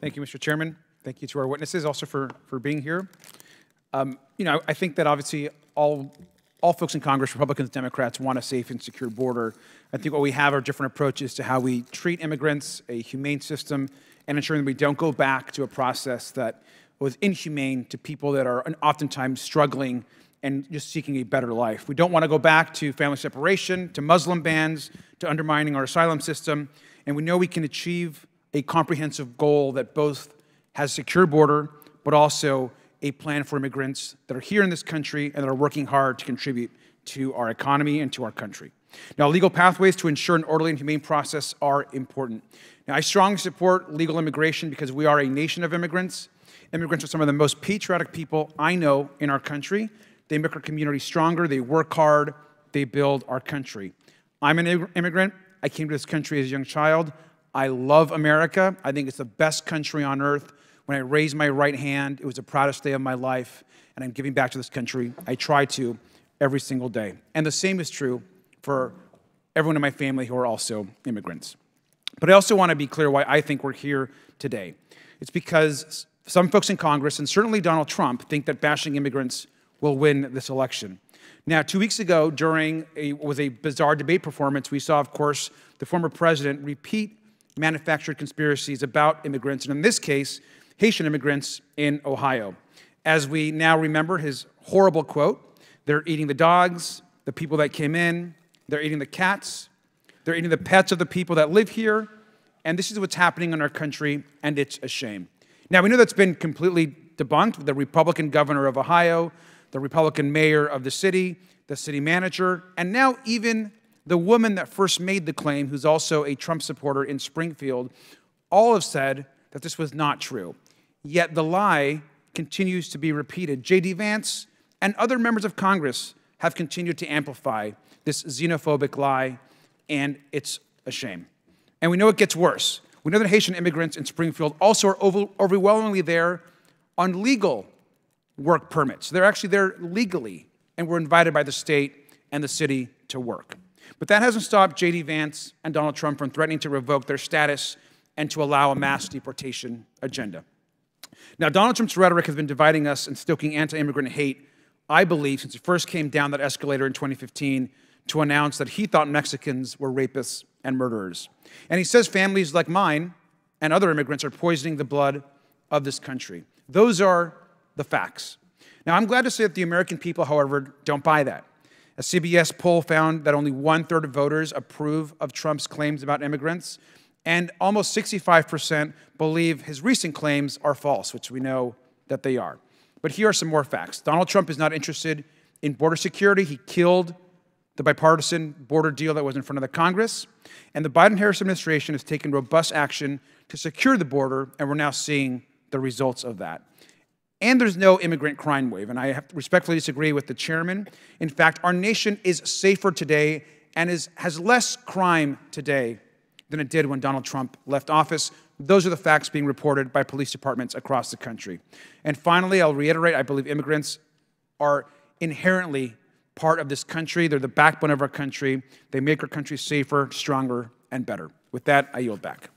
Thank you, Mr. Chairman. Thank you to our witnesses also for, for being here. Um, you know, I think that obviously all, all folks in Congress, Republicans, Democrats, want a safe and secure border. I think what we have are different approaches to how we treat immigrants, a humane system, and ensuring that we don't go back to a process that was inhumane to people that are oftentimes struggling and just seeking a better life. We don't want to go back to family separation, to Muslim bans, to undermining our asylum system, and we know we can achieve a comprehensive goal that both has a secure border, but also a plan for immigrants that are here in this country and that are working hard to contribute to our economy and to our country. Now, legal pathways to ensure an orderly and humane process are important. Now, I strongly support legal immigration because we are a nation of immigrants. Immigrants are some of the most patriotic people I know in our country. They make our community stronger, they work hard, they build our country. I'm an immigrant. I came to this country as a young child. I love America. I think it's the best country on earth. When I raised my right hand, it was the proudest day of my life, and I'm giving back to this country. I try to every single day. And the same is true for everyone in my family who are also immigrants. But I also want to be clear why I think we're here today. It's because some folks in Congress, and certainly Donald Trump, think that bashing immigrants will win this election. Now, two weeks ago, during a, was a bizarre debate performance, we saw, of course, the former president repeat manufactured conspiracies about immigrants, and in this case, Haitian immigrants in Ohio. As we now remember his horrible quote they're eating the dogs, the people that came in, they're eating the cats, they're eating the pets of the people that live here, and this is what's happening in our country, and it's a shame. Now, we know that's been completely debunked. The Republican governor of Ohio, the Republican mayor of the city, the city manager, and now even the woman that first made the claim, who's also a Trump supporter in Springfield, all have said that this was not true. Yet the lie continues to be repeated. J.D. Vance and other members of Congress have continued to amplify this xenophobic lie, and it's a shame. And we know it gets worse. We know that Haitian immigrants in Springfield also are over, overwhelmingly there on legal work permits. They're actually there legally, and were invited by the state and the city to work. But that hasn't stopped J.D. Vance and Donald Trump from threatening to revoke their status and to allow a mass deportation agenda. Now, Donald Trump's rhetoric has been dividing us and stoking anti immigrant hate, I believe, since he first came down that escalator in 2015 to announce that he thought Mexicans were rapists and murderers. And he says families like mine and other immigrants are poisoning the blood of this country. Those are the facts. Now, I'm glad to say that the American people, however, don't buy that. A CBS poll found that only one third of voters approve of Trump's claims about immigrants, and almost 65% believe his recent claims are false, which we know that they are. But here are some more facts Donald Trump is not interested in border security. He killed the bipartisan border deal that was in front of the Congress. And the Biden Harris administration has taken robust action to secure the border, and we're now seeing the results of that. And there's no immigrant crime wave. And I respectfully disagree with the chairman. In fact, our nation is safer today and is, has less crime today than it did when Donald Trump left office. Those are the facts being reported by police departments across the country. And finally, I'll reiterate I believe immigrants are inherently part of this country. They're the backbone of our country. They make our country safer, stronger, and better. With that, I yield back.